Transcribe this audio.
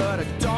but I don't